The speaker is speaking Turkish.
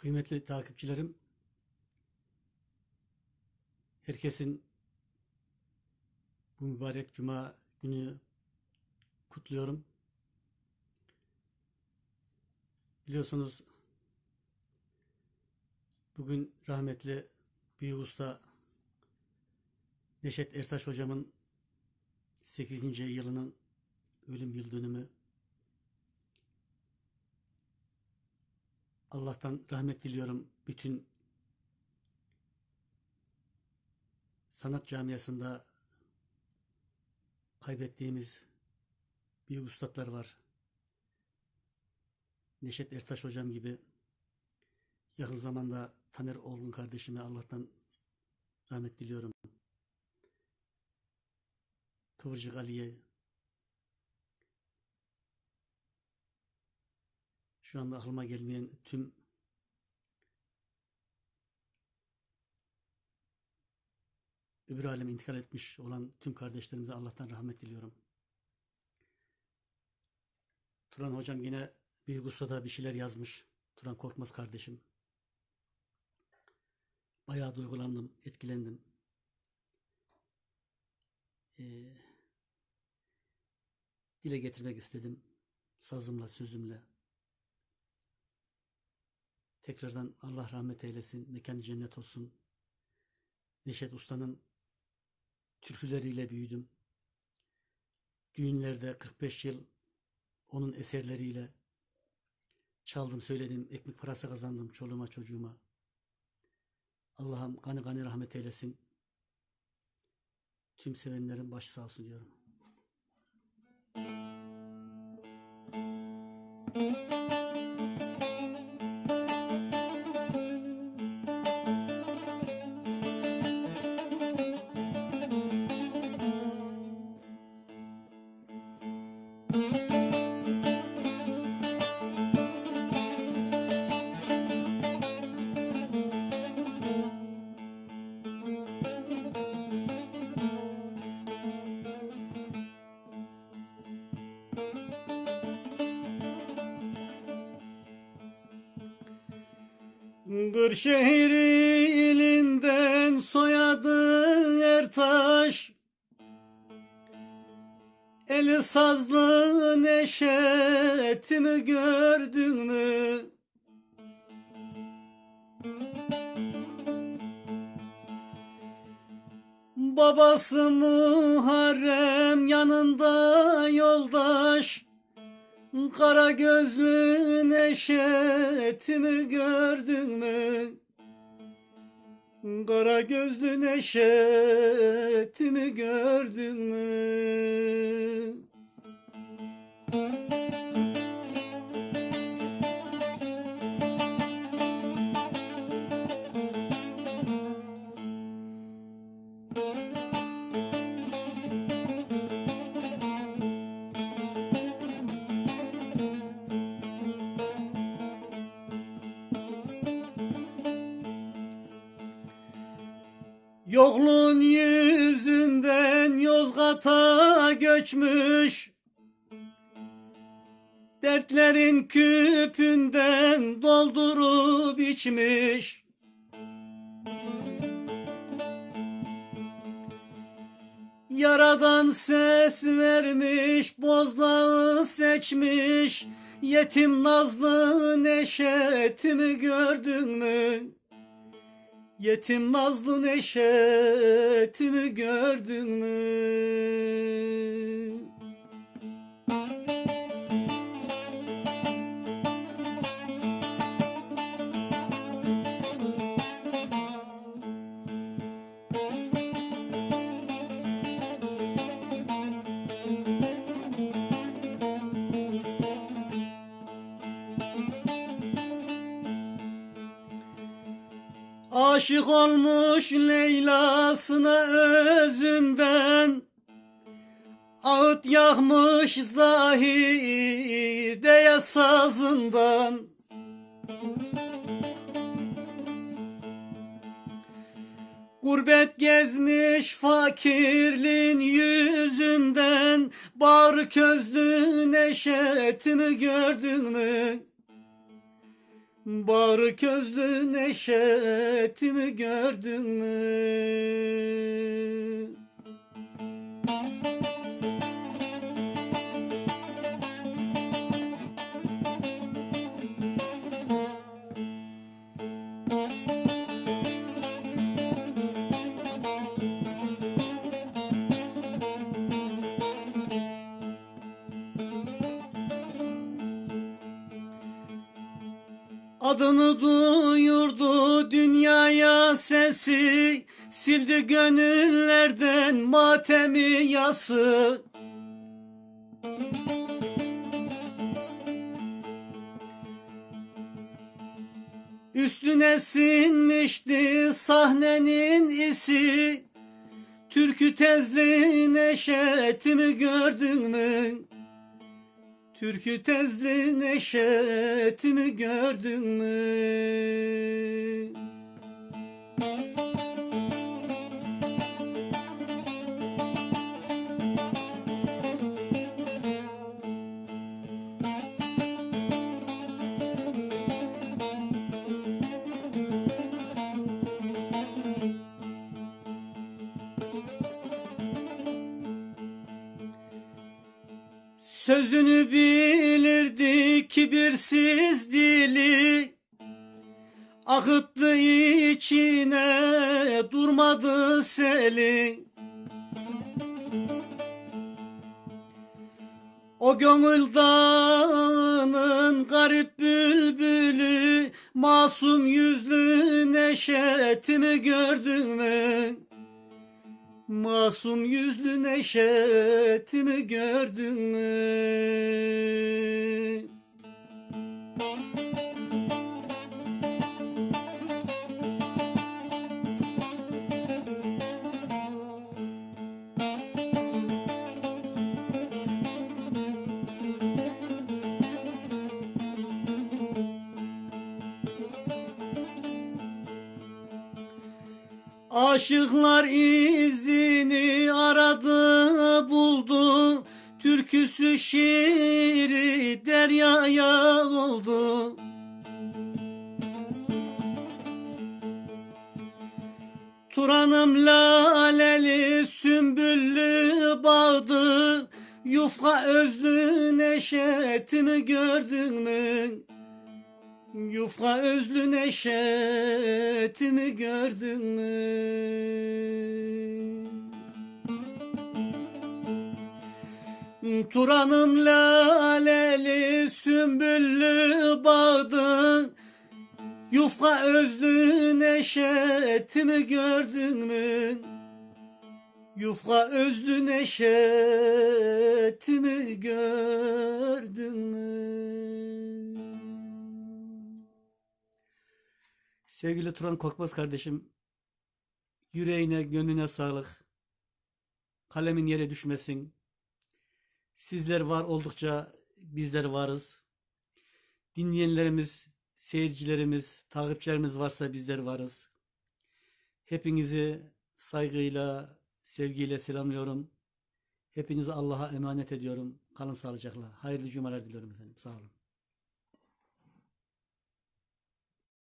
Kıymetli takipçilerim, herkesin bu mübarek cuma günü kutluyorum. Biliyorsunuz bugün rahmetli Büyük Usta Neşet Ertaş hocamın 8. yılının ölüm yıl dönümü. Allah'tan rahmet diliyorum bütün sanat camiasında kaybettiğimiz büyük ustadlar var. Neşet Ertaş hocam gibi yakın zamanda Taner Olgun kardeşime Allah'tan rahmet diliyorum. Kıvırcık Ali'ye şu anda aklıma gelmeyen tüm öbür aleme intikal etmiş olan tüm kardeşlerimize Allah'tan rahmet diliyorum. Turan hocam yine Büyük Usta'da bir şeyler yazmış. Turan Korkmaz kardeşim. Bayağı duygulandım, etkilendim. Ee, dile getirmek istedim. Sazımla, sözümle. Tekrardan Allah rahmet eylesin, mekanı cennet olsun. Neşet Usta'nın türküleriyle büyüdüm. Düğünlerde 45 yıl onun eserleriyle çaldım, söyledim, ekmek parası kazandım çoluğuma çocuğuma. Allah'ım gani gani rahmet eylesin. Tüm sevenlerin başı sağ olsun diyorum. Kırşehir ilinden soyadı Ertaş Eli sazlı neşetimi gördün mü? Babası Muharrem yanında yoldaş Kara gözlü neşetimi gördün mü? Kara gözlü neşetimi gördün mü? Yokluğun yüzünden Yozgat'a göçmüş. Dertlerin küpünden doldurup içmiş. Yaradan ses vermiş, bozlağı seçmiş. Yetim nazlı neşetimi gördün mü? Yetim nazlı neşetimi gördün mü? Aşık olmuş Leyla'sına özünden. Ağıt yakmış Zahide'ye sazından Gurbet gezmiş fakirliğin yüzünden. Bar közlü neşetimi gördün mü? Bağrı gözlü neşetimi gördün mü? Adını duyurdu dünyaya sesi Sildi gönüllerden matemi yası Üstüne sinmişti sahnenin isi Türkü tezli neşetimi gördün mü? Türkü tezli neşetimi gördün mü? Sözünü bilirdi kibirsiz dili Akıttı içine durmadı seli O gönül dağının garip bülbülü Masum yüzlü neşetimi gördün mü? Masum yüzlü neşetimi gördün mü? Aşıklar izini aradı buldu Türküsü şiiri deryaya oldu Turanım laleli sümbüllü bağdı. Yufka özlü neşetimi gördün mü? Yufka özlü neşetimi gördün mü? Turanım laleli sümbüllü bağdı Yufka özlü neşetimi gördün mü? Yufka özlü neşetimi gördün mü? Sevgili Turan Korkmaz kardeşim, yüreğine, gönlüne sağlık. Kalemin yere düşmesin. Sizler var oldukça bizler varız. Dinleyenlerimiz, seyircilerimiz, takipçilerimiz varsa bizler varız. Hepinizi saygıyla, sevgiyle selamlıyorum. Hepinizi Allah'a emanet ediyorum. Kalın sağlıcakla. Hayırlı cumalar diliyorum efendim. Sağ olun.